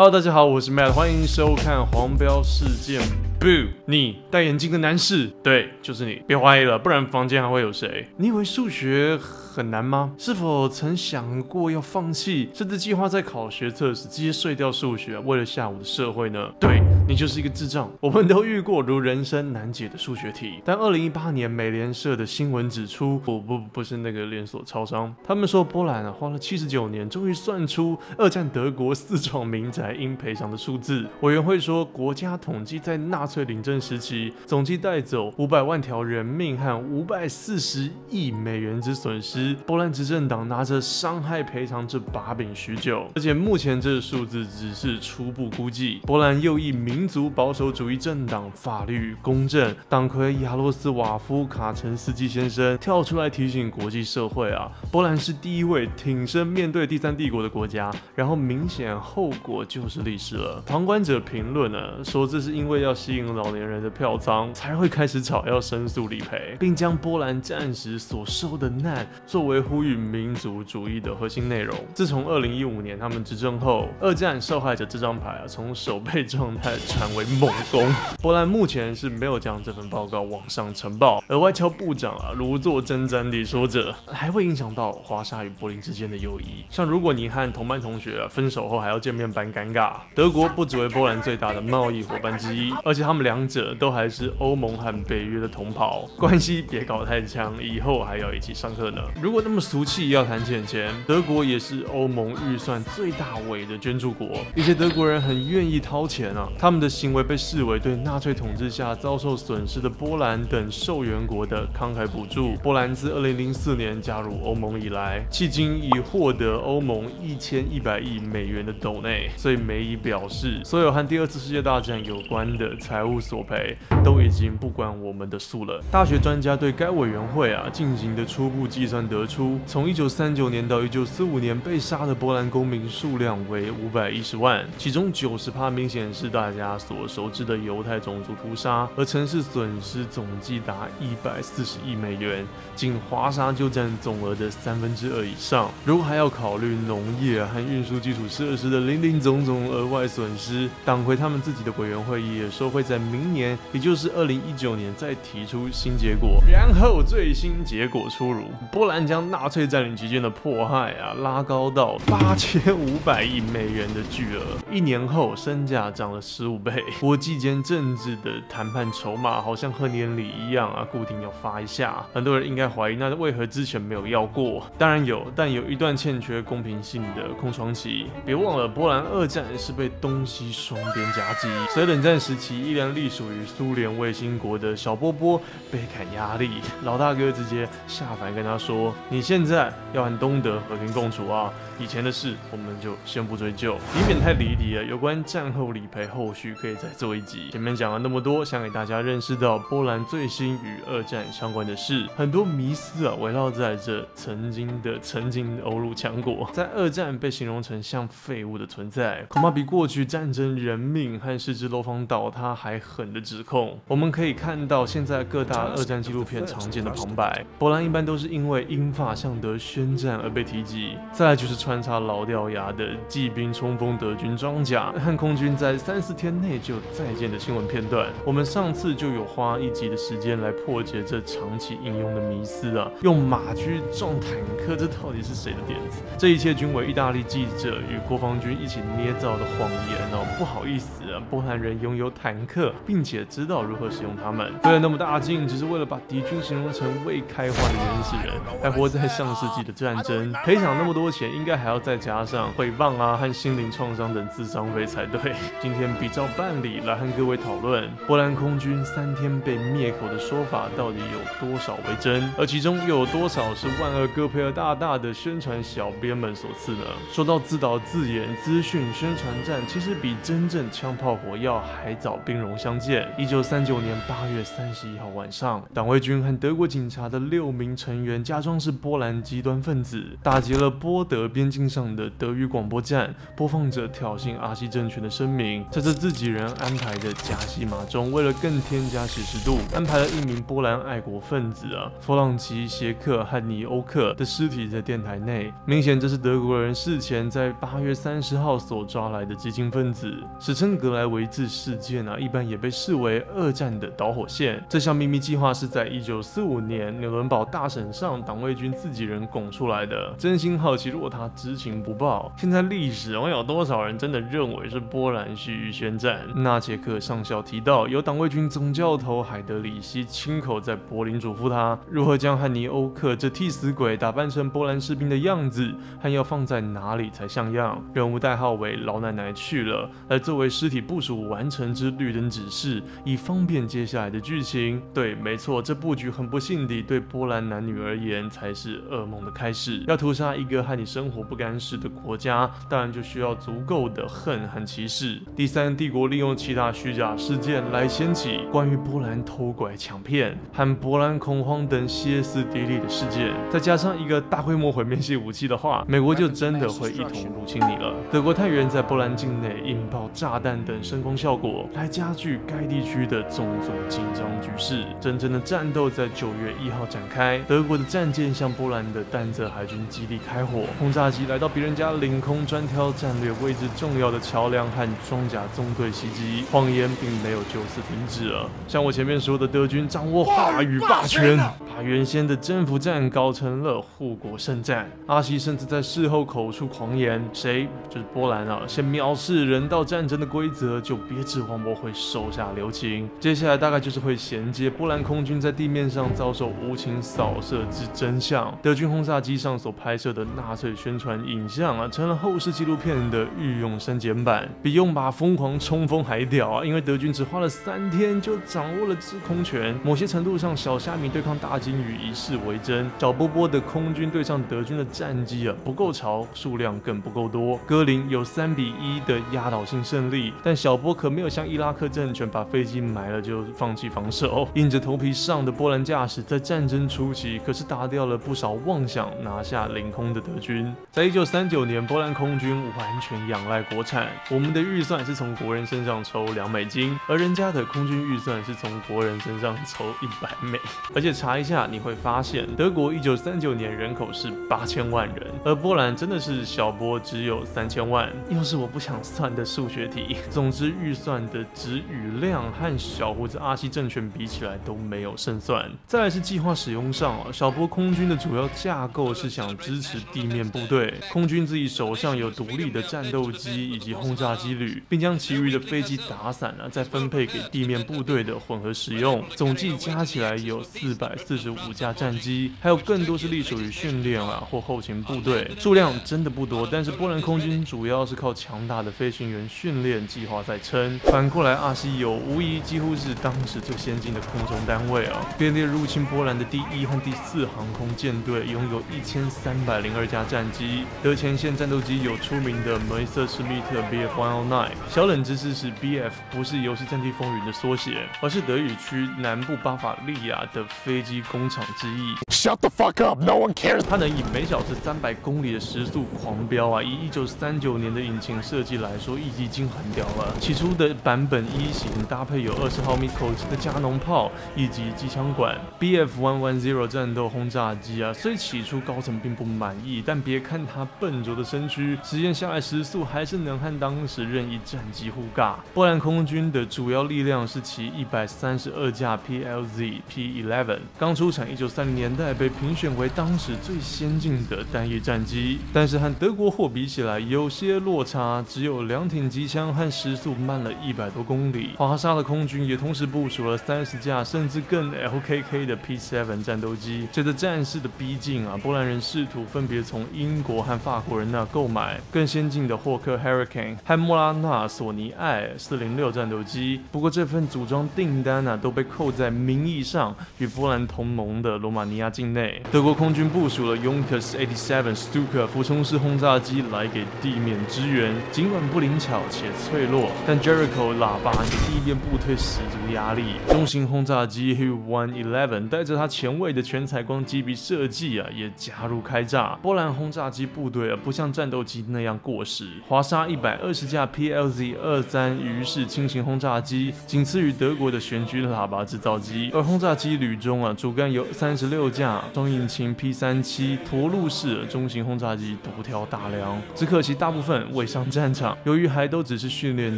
Hello，大家好，我是 Matt，欢迎收看黄标事件。Boo，你戴眼镜的男士，对，就是你，别怀疑了，不然房间还会有谁？你以为数学很难吗？是否曾想过要放弃，甚至计划在考学测时直接睡掉数学，为了下午的社会呢？对你就是一个智障。我们都遇过如人生难解的数学题，但二零一八年美联社的新闻指出，不不不是那个连锁超商，他们说波兰啊花了七十九年，终于算出二战德国四幢民宅应赔偿的数字。委员会说，国家统计在纳粹领政时期，总计带走五百万条人命和五百四十亿美元之损失。波兰执政党拿着伤害赔偿这把柄许久，而且目前这个数字只是初步估计。波兰右翼民族保守主义政党法律与公正党魁亚罗斯瓦夫卡陈斯基先生跳出来提醒国际社会啊，波兰是第一位挺身面对第三帝国的国家，然后明显后果就是历史了。旁观者评论呢说，这是因为要吸。老年人的票仓才会开始吵要申诉理赔，并将波兰战时所受的难作为呼吁民族主义的核心内容。自从二零一五年他们执政后，二战受害者这张牌啊，从守备状态转为猛攻。波兰目前是没有将这份报告网上呈报，而外交部长啊如坐针毡地说着，还会影响到华沙与柏林之间的友谊。像如果你和同班同学分手后还要见面般尴尬，德国不只为波兰最大的贸易伙伴之一，而且他们两者都还是欧盟和北约的同袍，关系别搞太强，以后还要一起上课呢。如果那么俗气要谈钱钱，德国也是欧盟预算最大尾的捐助国，一些德国人很愿意掏钱啊。他们的行为被视为对纳粹统治下遭受损失的波兰等受援国的慷慨补助。波兰自二零零四年加入欧盟以来，迄今已获得欧盟一千一百亿美元的斗内，所以梅姨表示，所有和第二次世界大战有关的财财务。索赔都已经不关我们的数了。大学专家对该委员会啊进行的初步计算得出，从一九三九年到一九四五年被杀的波兰公民数量为五百一十万，其中九十趴明显是大家所熟知的犹太种族屠杀，而城市损失总计达一百四十亿美元，仅华沙就占总额的三分之二以上。如果还要考虑农业和运输基础设施的零零总总额外损失，党魁他们自己的委员会也说会在明。年，也就是二零一九年再提出新结果，然后最新结果出炉，波兰将纳粹占领期间的迫害啊拉高到八千五百亿美元的巨额，一年后身价涨了十五倍，国际间政治的谈判筹码好像贺年礼一样啊，固定要发一下，很多人应该怀疑，那为何之前没有要过？当然有，但有一段欠缺公平性的空窗期。别忘了，波兰二战是被东西双边夹击，所以冷战时期一然历史。属于苏联卫星国的小波波倍感压力，老大哥直接下凡跟他说：“你现在要和东德和平共处啊，以前的事我们就先不追究，以免太离题了。有关战后理赔，后续可以再做一集。前面讲了那么多，想给大家认识到波兰最新与二战相关的事，很多迷思啊围绕在这曾经的曾经欧陆强国，在二战被形容成像废物的存在，恐怕比过去战争人命和失之楼房倒塌还狠。的指控，我们可以看到现在各大二战纪录片常见的旁白，波兰一般都是因为英法向德宣战而被提及。再就是穿插老掉牙的骑兵冲锋德军装甲和空军在三四天内就再见的新闻片段。我们上次就有花一集的时间来破解这长期应用的迷思啊，用马驹撞坦克，这到底是谁的点子？这一切均为意大利记者与国防军一起捏造的谎言哦。不好意思啊，波兰人拥有坦克，并。且知道如何使用它们，费了那么大劲，只是为了把敌军形容成未开化的原始人，还活在上世纪的战争，赔偿那么多钱，应该还要再加上诽谤啊和心灵创伤等智商费才对。今天比照办理，来和各位讨论波兰空军三天被灭口的说法到底有多少为真，而其中又有多少是万恶戈培尔大大的宣传小编们所赐呢？说到自导自演资讯宣传战，其实比真正枪炮火药还早兵兵戎相见。一九三九年八月三十一号晚上，党卫军和德国警察的六名成员假装是波兰极端分子，打劫了波德边境上的德语广播站，播放着挑衅阿西政权的声明。在这自己人安排的加戏码中，为了更添加史实度，安排了一名波兰爱国分子啊，弗朗奇谢克和尼欧克的尸体在电台内。明显这是德国人事前在八月三十号所抓来的激进分子，史称格莱维兹事件啊，一一般也被视为二战的导火线。这项秘密计划是在一九四五年纽伦堡大审上，党卫军自己人拱出来的。真心好奇，如果他知情不报，现在历史会有多少人真的认为是波兰蓄意宣战？纳杰克上校提到，由党卫军总教头海德里希亲口在柏林嘱咐他，如何将汉尼欧克这替死鬼打扮成波兰士兵的样子，和要放在哪里才像样。人物代号为老奶奶去了，来作为尸体部署完成之绿灯指示，以方便接下来的剧情。对，没错，这布局很不幸地对波兰男女而言才是噩梦的开始。要屠杀一个和你生活不干事的国家，当然就需要足够的恨和歧视。第三帝国利用其他虚假事件来掀起关于波兰偷拐抢骗和波兰恐慌等歇斯底里的事件，再加上一个大规模毁灭性武器的话，美国就真的会一同入侵你了。德国探员在波兰境内引爆炸弹等声光效果，来加剧该地区的种种紧张局势。真正的战斗在九月一号展开，德国的战舰向波兰的丹泽海军基地开火，轰炸机来到别人家领空，专挑战略位置重要的桥梁和装甲纵队袭击。谎言并没有就此停止了，像我前面说的，德军掌握话语霸权，把原先的征服战搞成了护国圣战。阿西甚至在事后口出狂言：“谁就是波兰啊？先藐视人道战争的规则，就别指望我会手下留情。”接下来大概就是会衔接波兰空军在地面上遭受无情扫射之真相。德军轰炸机上所拍摄的纳粹宣传影像啊，成了后世纪录片的御用删减版，比用把疯狂冲锋还屌啊！因为德军只花了三天就掌握了制空权，某些程度上，小虾米对抗大鲸鱼一试为真。小波波的空军对上德军的战机啊，不够潮，数量更不够多。戈林有三比一的压倒性胜利，但小波可没有像伊拉克政权把飞机埋了就放弃防守。硬着头皮上的波兰驾驶，在战争初期可是打掉了不少妄想拿下领空的德军。在一九三九年，波兰空军完全仰赖国产，我们的预算是从国人身上抽两美金，而人家的空军预算是从国人身上抽一百美。而且查一下，你会发现德国一九三九年人口是八千万人，而波兰真的是小波只有三千万。又是我不想算的数学题。总之，预算的值与量和小胡子阿西政权比起来都没有胜算。再来是计划使用上啊，小波空军的主要架构是想支持地面部队，空军自己手上有独立的战斗机以及轰炸机旅，并将其余的飞机打散了，再分配给地面部队的混合使用。总计加起来有四百四十五架战机，还有更多是隶属于训练啊或后勤部队，数量真的不多。但是波兰空军主要是靠强大的飞行员训练计划在撑。反过来，阿西有无疑几乎是当时最先进的空中单位啊，编列入侵波兰的第一和第四航空舰队，拥有一千三百零二架战机。德前线战斗机有出名的梅瑟施密特 Bf109。小冷知识是 BF 不是游戏《战地风云》的缩写，而是德语区南部巴伐利亚的飞机工厂之一。Shut the fuck up! No one cares. 它能以每小时三百公里的时速狂飙啊！以一九三九年的引擎设计来说，已经很屌了。起初的版本一型搭配有二十毫米口径的加农炮以及机枪管。BF One One Zero 战斗轰炸机啊，虽起初高层并不满意，但别看它笨拙的身躯，实验下来时速还是能和当时任意战机互尬。波兰空军的主要力量是其一百三十二架 PLZ P11，刚出出产一九三零年代被评选为当时最先进的单翼战机，但是和德国货比起来有些落差，只有两挺机枪和时速慢了一百多公里。华沙的空军也同时部署了三十架甚至更 LKK 的 P7 战斗机。随着战事的逼近啊，波兰人试图分别从英国和法国人那购买更先进的霍克 Hurricane 和莫拉纳索尼艾四零六战斗机。不过这份组装订单呢，都被扣在名义上与波兰同盟的罗马尼亚境内。德国空军部署了 Junkers 87 Stuka 俯冲式轰炸机来给地面支援，尽管不灵巧且脆弱，但 Jericho 喇叭给地面部队十足压力。中型轰炸机 Hu-111 带着它前卫的全采光机鼻设计啊，也加入开炸。波兰轰炸机部队啊，不像战斗机那样过时，华沙一百二十架 PLZ-23 鱼式轻型轰炸机，仅次于德国的旋军喇叭制造机。而轰炸机旅中啊，主干有三十六架双引擎 P-37 驼鹿式中型轰炸机独挑大梁，只可惜大部分未上战场，由于还都只是训练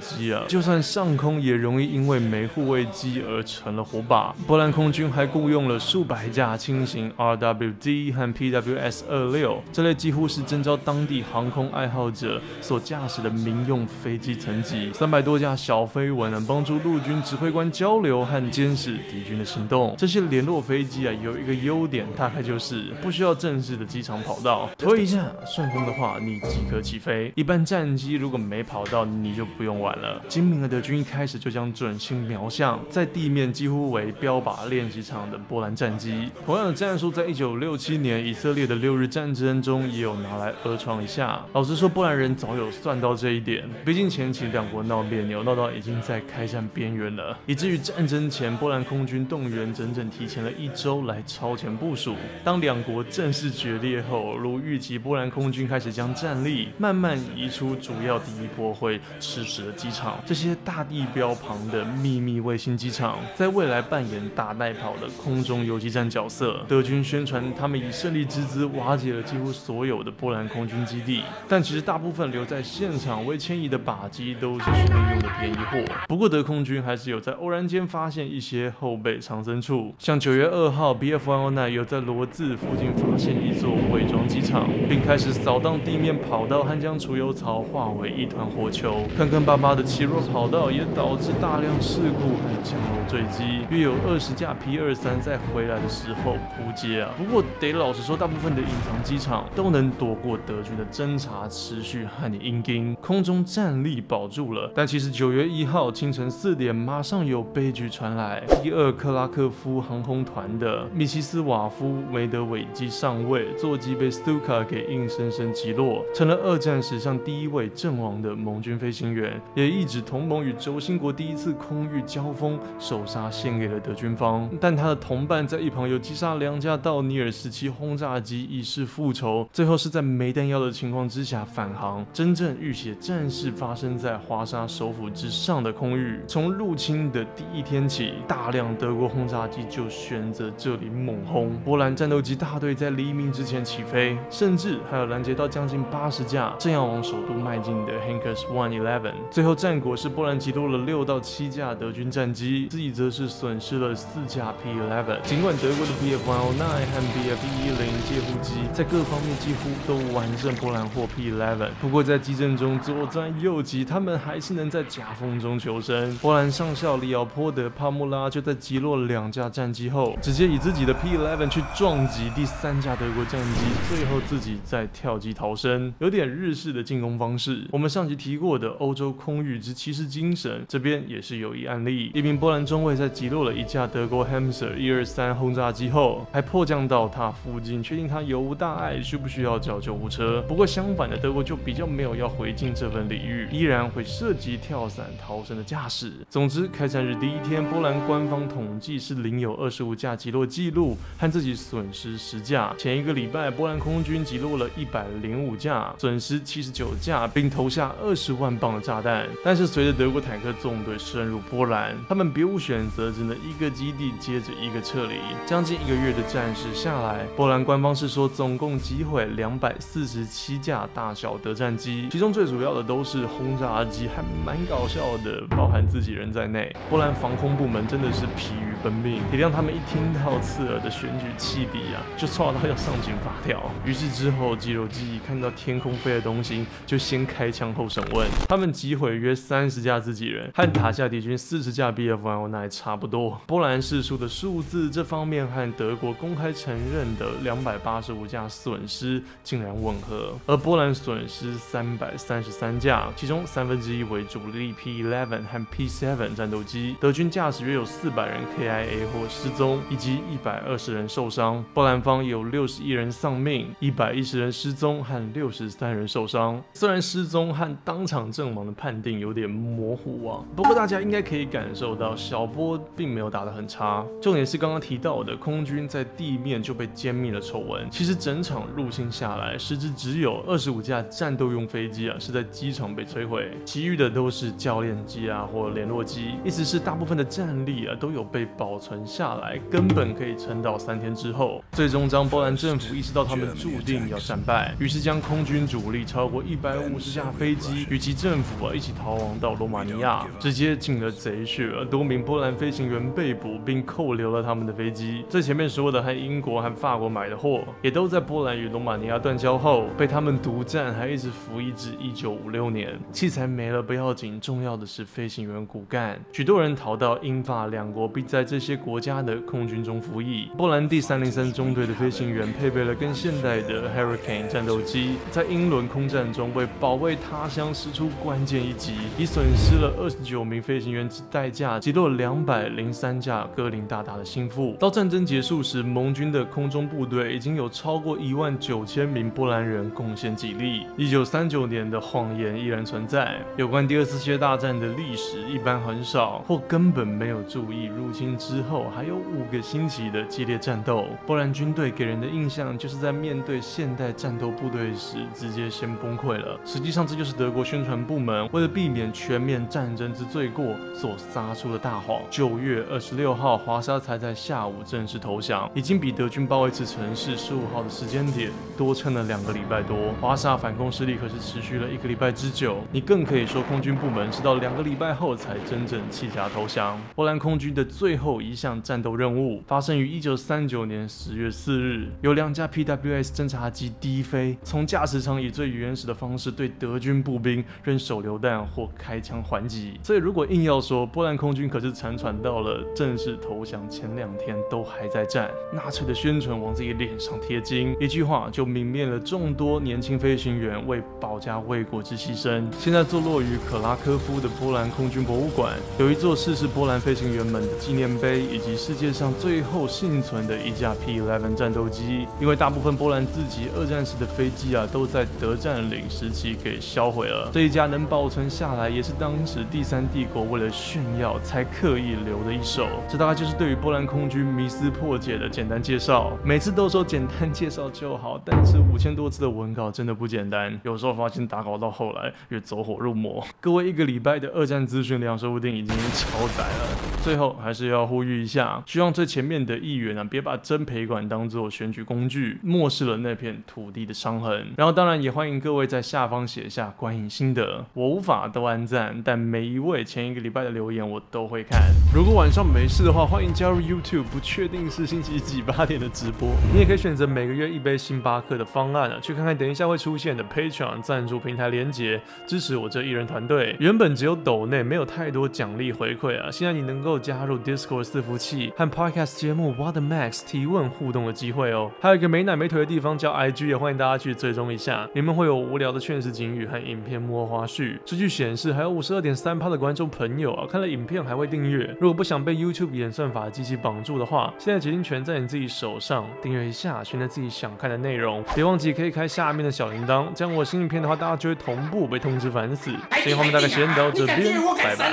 机啊，就算上空也容易因为没护卫机而成了火把。波兰空军还雇佣了数百架轻型 RWD 和 PWS-26 这类几乎是征召当地航空爱好者所驾驶的民用飞机层级，三百多架小飞蚊能帮助陆军指挥官交流和监视敌军的行动。这些联络飞机啊，有一个优点，大概就是不需要正式的机场跑道，推一下顺风的话，你即可起飞。一般战机如果没跑道，你就不用玩了。精明的德军一开始就将准星瞄向在地面几乎为标靶练习场的波兰战机。同样的战术，在一九六七年以色列的六日战争中也有拿来恶创一下。老实说，波兰人早有算到这一点，毕竟前期两国闹别扭，闹到已经在开战边缘了，以至于战争前波兰空军动员整整提前了一周来超前部署。当两国正式决裂后，如预期，波兰空军开始将战力慢慢移出主要第一波会吃屎的机场。这些大地标旁的秘密卫星机场，在未来扮演大带跑的空中游击战角色。德军宣传他们以胜利之姿瓦解了几乎所有的波兰空军基地，但其实大部分留在现场未迁移的靶机都是训练用的便宜货。不过德空军还是有在偶然间发现一些后备藏身处，像九月二号 BF109 在罗字附近发现一座伪装机场，并开始扫荡地面跑道和将储油槽化为一团火球。坑坑巴巴的起落跑道也导致大量事故和降落坠机，约有二十架 P 二三在回来的时候扑街啊。不过得老实说，大部分的隐藏机场都能躲过德军的侦察、持续和你硬盯，空中战力保住了。但其实九月一号清晨四点，马上有悲剧传来，第二克拉克夫航空团的米奇斯瓦夫梅德韦基上尉座机被 Stuka 给硬生生击落，成了二战史上第一位阵亡的盟军飞行员，也一指同盟与轴心国第一次空域交锋首杀献给了德军方。但他的同伴在一旁有击杀两架道尼尔十七轰炸机以示复仇，最后是在没弹药的情况之下返航。真正浴血战事发生在华沙首府之上的空域。从入侵的第一天起，大量德国轰炸机就选择这里猛轰。波兰战斗机大队在黎明之前起飞，甚至还有拦截到将近八十架正要往首都迈进的 Hankers 111。最后战果是波兰击落了六到七架德军战机，自己则是损失了四架 P11。尽管德国的 Bf109 和 Bf110 借护机在各方面几乎都完胜波兰或 P11，不过在激战中左钻右击，他们还是能在夹缝中求生。波兰上校里奥波德·帕穆拉就在击落两架战机后，直接直接以自己的 P11 去撞击第三架德国战机，最后自己再跳机逃生，有点日式的进攻方式。我们上集提过的欧洲空域之骑士精神，这边也是有一案例。一名波兰中尉在击落了一架德国 Hamser 一二三轰炸机后，还迫降到他附近，确定他有无大碍，需不需要叫救护车。不过相反的，德国就比较没有要回敬这份礼遇，依然会涉及跳伞逃生的驾驶。总之，开战日第一天，波兰官方统计是领有二十五架击落记录，和自己损失十架。前一个礼拜，波兰空军击落了一百零五架，损失七十九架，并投下二十万磅的炸弹。但是随着德国坦克纵队深入波兰，他们别无选择，只能一个基地接着一个撤离。将近一个月的战事下来，波兰官方是说总共击毁两百四十七架大小德战机，其中最主要的都是轰炸机，还蛮搞笑的，包含自己人在内。波兰防空部门真的是疲于奔命，体谅他们一听到刺耳的选举汽笛啊，就错到要上紧发条。于是之后，肌肉记忆看到天空飞的东西，就先开枪后审问。他们击毁约三十架自己人，和塔下敌军四十架 Bf109 差不多。波兰士数的数字这方面和德国公开承认的两百八十五架损失竟然吻合，而波兰损失三百三十三架，其中三分之一为主力 P11 和 P7 战斗机，德军驾驶约有四百人 KIA 或失踪，及一百二十人受伤。波兰方有六十一人丧命，一百一十人失踪和六十三人受伤。虽然失踪和当场阵亡的判定有点模糊啊，不过大家应该可以感受到小波并没有打得很差。重点是刚刚提到的空军在地面就被歼灭的丑闻，其实整场入侵下来，实质只有二十五架战斗用飞机啊是在机场被摧毁，其余的都是教练机啊或联络机，意思是大部分的战力啊都有被保存下来，根本可以撑到三天之后。最终，当波兰政府意识到他们注定要战败，于是将空军主力超过一百五十架飞机与其政府啊一起逃亡到罗马尼亚，直接进了贼穴，多名波兰飞行员被捕并扣留了他们的飞机。最前面说的和英国和法国买的货，也都在波兰与罗马尼亚断交后被他们独占，还一直服役至一九五六年。器材没了不要紧，重要的是飞行员骨干。许多人逃到英法两国，并在这些国家的空军中服役。波兰第三零三中队的飞行员配备了更现代的 Hurricane 战斗机，在英伦空战中为保卫他乡使出关键一击，以损失了二十九名飞行员之代价击落两百零三架哥林大大的心腹。到战争结束时，盟军的空中部队已经有超过一万九千名波兰人贡献己力。一九三九年的谎言依然存在，有关第二次世界大战的历史一般很少或根本没有注意。入侵之后还有五个星期的激烈战斗，波兰军队给人的印象就是在面对现代战斗部队时直接先崩溃了。实际上，这就是德国宣传部门为了避免全面战争之罪过所撒出的大谎。九月二十六号，华沙才在下午正式投降，已经比德军包围此城市十五号的时间点多撑了两个礼拜多。华沙反攻势力可是持续了一个礼拜之久，你更可以说空军部门是到两个礼拜后才真正弃甲投降。波兰空军的最后一项战斗任务发生于一九三九年十月四日，有两架 PWS 侦察机低飞，从驾驶舱以最原始的方式对德军步兵扔手榴弹或开枪还击。所以如果硬要说波兰空军可是残喘到了正式投降前两天都还在战，纳粹的宣传往自己脸上贴金，一句话就泯灭了众多年轻飞行员为保家卫国之牺牲。现在坐落于克拉科夫的波兰空军博物馆，有一座逝世波兰飞行员们的纪念碑，以及世界上最最后幸存的一架 P-11 战斗机。因为大部分波兰自己二战时的飞机啊，都在德占领时期给销毁了，这一架能保存下来，也是当时第三帝国为了炫耀才刻意留的一手。这大概就是对于波兰空军迷思破解的简单介绍。每次都说简单介绍就好，但是五千多字的文稿真的不简单，有时候发现打稿到后来越走火入魔。各位一个礼拜的二战资讯量说不定已经超载了。最后还是要呼吁一下，希望这前前面的议员啊，别把真赔款当做选举工具，漠视了那片土地的伤痕。然后当然也欢迎各位在下方写下观影心得，我无法都按赞，但每一位前一个礼拜的留言我都会看。如果晚上没事的话，欢迎加入 YouTube，不确定是星期几八点的直播。你也可以选择每个月一杯星巴克的方案啊，去看看等一下会出现的 Patreon 赞助平台连结，支持我这艺人团队。原本只有抖内，没有太多奖励回馈啊，现在你能够加入 Discord 伺服器和 Podcast 节目 What the Max 提问互动的机会哦。还有一个没奶没腿的地方叫 IG，也欢迎大家去追踪一下。里面会有无聊的劝世警语和影片幕后花絮。数据显示，还有五十二点三趴的观众朋友啊，看了影片还会订阅。如果不想被 YouTube 演算法机器绑住的话，现在决定权在你自己手上，订阅一下，选择自己想看的内容。别忘记可以开下面的小铃铛，这样我新影片的话，大家就会同步被通知烦死。今天画面大概先到这边，拜拜。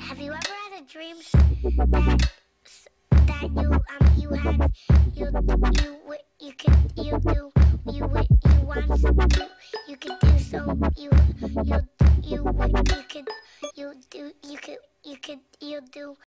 Have you ever had a dream that you um you had you you wi- you could you do you wi- you want to do. You could do so you you you wi- you could you do you could you could you do